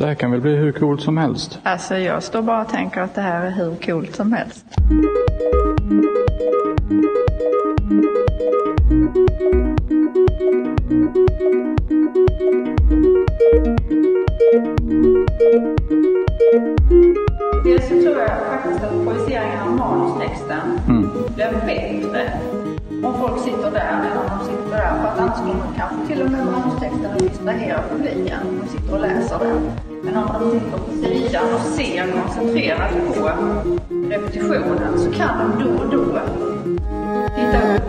Det här kan väl bli hur coolt som helst? Alltså jag står bara och tänker att det här är hur coolt som helst. Dels så tror jag faktiskt att projiceringen av manustexten blir bättre om folk sitter där än om de kanske till och med manustexten och distrahera publiken de sitter och läser den. Men om de sitter på sidan och ser koncentrerat på repetitionen så kan de då och då titta upp.